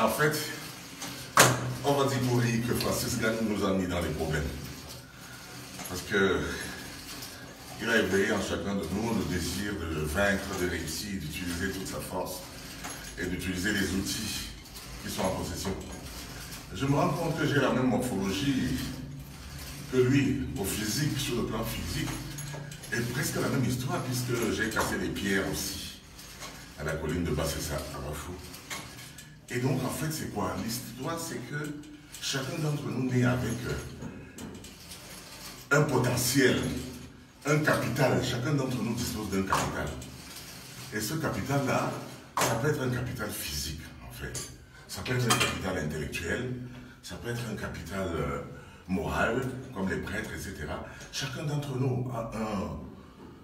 En fait, on va dire que Francis Gagnon nous a mis dans les problèmes. Parce que il a éveillé en chacun de nous le désir de vaincre, de réussir, d'utiliser toute sa force et d'utiliser les outils qui sont en possession. Je me rends compte que j'ai la même morphologie que lui, au physique, sur le plan physique, et presque la même histoire puisque j'ai cassé les pierres aussi à la colline de Bassessa à Bafou. Et donc, en fait, c'est quoi? L'histoire, c'est que chacun d'entre nous naît avec un potentiel, un capital. Chacun d'entre nous dispose d'un capital. Et ce capital-là, ça peut être un capital physique, en fait. Ça peut être un capital intellectuel, ça peut être un capital euh, moral, comme les prêtres, etc. Chacun d'entre nous a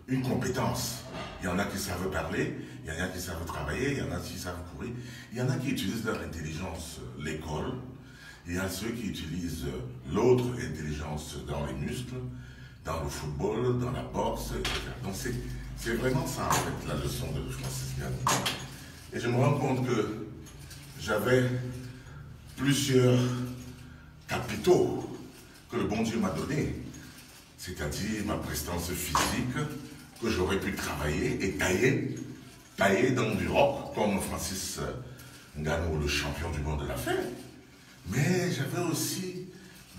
une compétence. Il y en a qui savent parler, il y en a qui savent travailler, il y en a qui savent courir. Il y en a qui utilisent leur intelligence, l'école. Il y a ceux qui utilisent l'autre intelligence dans les muscles, dans le football, dans la boxe, etc. Donc c'est vraiment ça, en fait, la leçon de Francis Gagnon. Et je me rends compte que j'avais plusieurs capitaux que le bon Dieu m'a donnés, c'est-à-dire ma prestance physique, que j'aurais pu travailler et tailler, tailler dans du rock, comme Francis Ngannou, le champion du monde de la fête. Mais j'avais aussi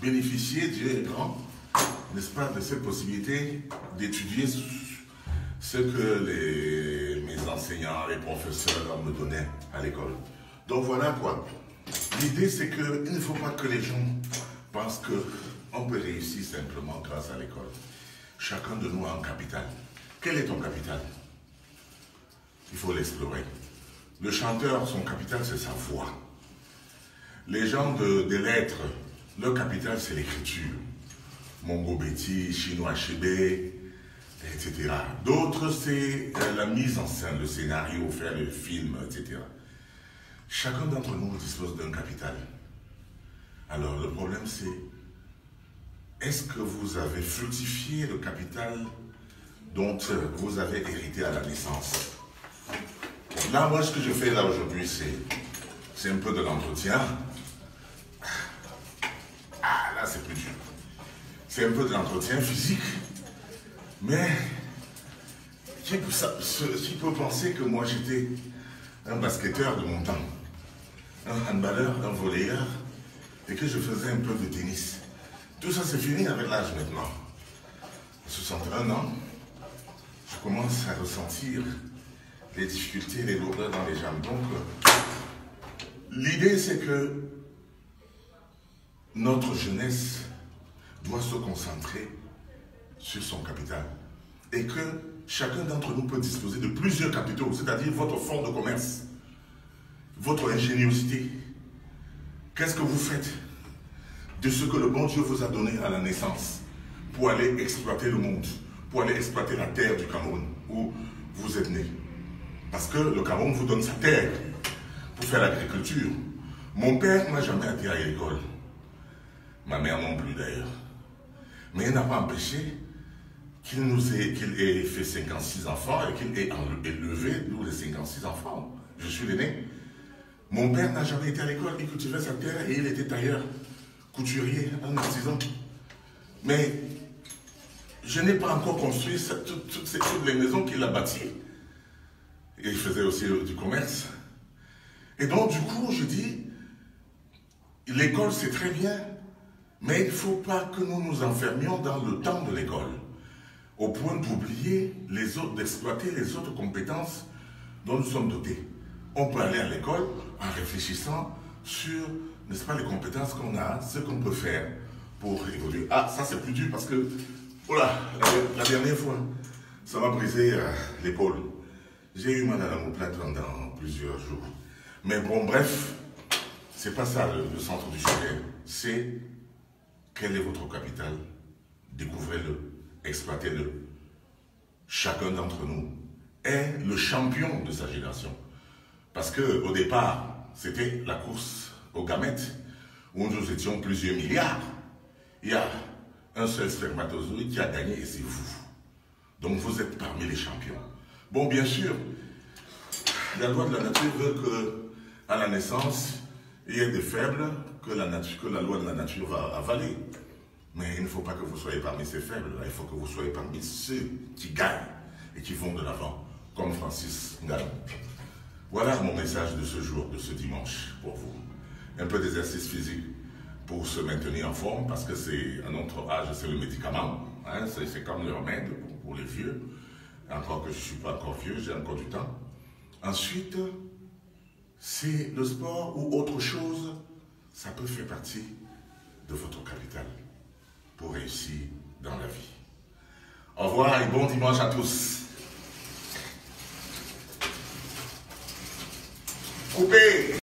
bénéficié, Dieu est grand, n'est-ce pas, de cette possibilité d'étudier ce que les, mes enseignants, les professeurs me donnaient à l'école. Donc voilà quoi. L'idée c'est qu'il ne faut pas que les gens pensent qu'on peut réussir simplement grâce à l'école. Chacun de nous a un capital. Quel est ton capital? Il faut l'explorer. Le chanteur, son capital, c'est sa voix. Les gens de, des lettres, leur capital, c'est l'écriture. Mongo Betty, Chinois Chébé, etc. D'autres, c'est la mise en scène, le scénario, faire le film, etc. Chacun d'entre nous dispose d'un capital. Alors le problème c'est, est-ce que vous avez fructifié le capital dont vous avez hérité à la naissance Là, moi, ce que je fais là aujourd'hui, c'est un peu de l'entretien. Ah, là, c'est plus dur. C'est un peu de l'entretien physique. Mais qui qui peut penser que moi, j'étais un basketteur de mon temps un handballeur, un volleyeur, et que je faisais un peu de tennis. Tout ça, c'est fini avec l'âge maintenant. À 61 ans, je commence à ressentir les difficultés, les lourdeurs dans les jambes. Donc, l'idée, c'est que notre jeunesse doit se concentrer sur son capital. Et que chacun d'entre nous peut disposer de plusieurs capitaux, c'est-à-dire votre fonds de commerce votre ingéniosité. Qu'est-ce que vous faites de ce que le bon Dieu vous a donné à la naissance pour aller exploiter le monde, pour aller exploiter la terre du né Parce que le Cameroun vous donne sa terre pour faire l'agriculture. Mon père n'a jamais été à l'école. Ma mère non plus d'ailleurs. Mais il n'a pas empêché qu'il nous ait, qu'il ait fait 56 enfants et qu'il ait élevé, nous, les 56 enfants. Je suis l'aîné. Mon père n'a jamais été à l'école, il cultivait sa terre et il était tailleur, couturier, un artisan. Mais je n'ai pas encore construit toutes, les maisons qu'il a bâties. Et il faisait aussi du commerce. Et donc, du coup, je dis, l'école, c'est très bien, mais il ne faut pas que nous nous enfermions dans le temps de l'école, au point d'oublier les autres, d'exploiter les autres compétences dont nous sommes dotés on peut aller à l'école en réfléchissant sur, n'est-ce pas, les compétences qu'on a, ce qu'on peut faire pour évoluer. Ah, ça c'est plus dur parce que, voilà, la, dernière fois, ça m'a brisé euh, l'épaule. J'ai eu mal à pendant plusieurs jours. Mais bon, bref, c'est pas ça le, centre du sujet. C'est quel est votre capital Découvrez-le, exploitez-le. Chacun d'entre nous est le champion de sa génération. Parce qu'au départ, c'était la course aux gamètes, où nous étions plusieurs milliards. Il y a un seul spermatozoïde qui a gagné et c'est vous. Donc vous êtes parmi les champions. Bon, bien sûr, la loi de la nature veut que, à la naissance, Il y a des faibles que la, nature, que la loi de la nature va avaler. Mais il ne faut pas que vous soyez parmi ces faibles. Il faut que vous soyez parmi ceux qui gagnent et qui vont de l'avant, comme Francis Ngannou. Voilà mon message de ce jour, de ce dimanche pour vous. Un peu d'exercice physique pour se maintenir en forme, parce que c'est à notre âge, c'est le médicament. Hein, c'est comme le remède pour, les vieux. Encore que je ne suis pas encore vieux, j'ai encore du temps. Ensuite, c'est le sport ou autre chose, ça peut faire partie de votre capital pour réussir dans la vie. Au revoir et bon dimanche à tous. Coupé